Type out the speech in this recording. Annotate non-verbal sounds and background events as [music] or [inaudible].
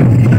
Thank [laughs] you.